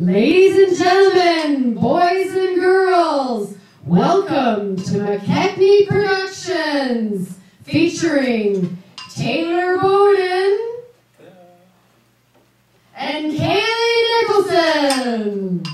Ladies and gentlemen, boys and girls, welcome to McKechnie Productions featuring Taylor Bowden and Kaylee Nicholson.